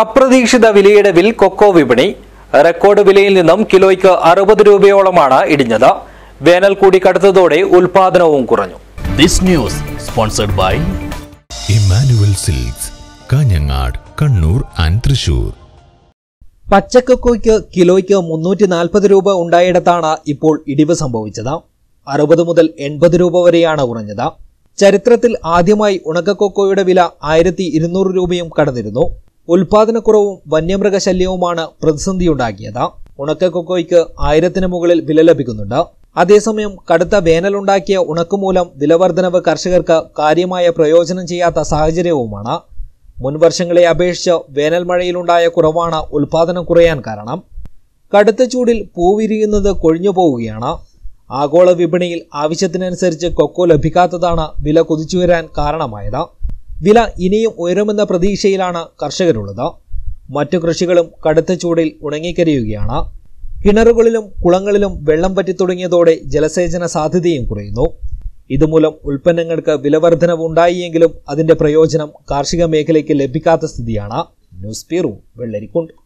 അപ്രതീക്ഷിത വിലയിടവിൽ കൊക്കോ വിപണി റെക്കോർഡ് വിലയിൽ നിന്നും കിലോയ്ക്ക് അറുപത് രൂപയോളമാണ് ഇടിഞ്ഞത്. വേനൽ കൂടി കടുത്തതോടെ ഉൽപാദനവും കുറഞ്ഞു. This news sponsored by Immanuel Silks Kanhangad Kannur and Thrissur. പച്ചക്കൊക്കോയ്ക്ക് കിലോയ്ക്ക് മുന്നൂറ്റി നാൽപ്പത് രൂപ ഉണ്ടായിടത്താണ് ഇപ്പോൾ ഇടിവ് സംഭവിച്ചത്. അറുപത് മുതൽ എൺപത് രൂപ വരെയാണ് കുറഞ്ഞത്. ചരിത്രത്തിൽ ആദ്യമായി ഉണക്കക്കൊക്കോയുടെ വില ആയിരത്തി ഇരുന്നൂറ് രൂപയും കടന്നിരുന്നു. ഉൽപാദനക്കുറവും വന്യമൃഗശല്യവുമാണ് പ്രതിസന്ധിയുണ്ടാക്കിയത്. ഉണക്കക്കൊക്കോയ്ക്ക് ആയിരത്തിന് മുകളിൽ വില ലഭിക്കുന്നുണ്ട്. അതേസമയം കടുത്ത വേനലുണ്ടാക്കിയ ഉണക്കുമൂലം വിലവർദ്ധനവ് കർഷകർക്ക് കാര്യമായ പ്രയോജനം ചെയ്യാത്ത സാഹചര്യവുമാണ്. മുൻവർഷങ്ങളെ അപേക്ഷിച്ച് വേനൽ മഴയിലുണ്ടായ കുറവാണ് ഉൽപാദനം കുറയാൻ കാരണം. കടുത്ത ചൂടിൽ പൂവിരിയുന്നത് കൊഴിഞ്ഞു പോവുകയാണ്. ആഗോള വിപണിയിൽ ആവശ്യത്തിനനുസരിച്ച് കൊക്കോ ലഭിക്കാത്തതാണ് വില കുതിച്ചുവരാൻ കാരണമായത്. വില ഇനിയും ഉയരുമെന്ന പ്രതീക്ഷയിലാണ് കർഷകരുള്ളത്. മറ്റു കൃഷികളും കടുത്ത ചൂടിൽ ഉണങ്ങിക്കരിയുകയാണ്. കിണറുകളിലും കുളങ്ങളിലും വെള്ളം പറ്റിത്തുടങ്ങിയതോടെ ജലസേചന സാധ്യതയും കുറയുന്നു. ഇതുമൂലം ഉൽപ്പന്നങ്ങൾക്ക് വിലവർധനവ് ഉണ്ടായിയെങ്കിലും അതിന്റെ പ്രയോജനം കാർഷിക മേഖലയ്ക്ക് ലഭിക്കാത്ത സ്ഥിതിയാണ്. News bureau Vellarikundu.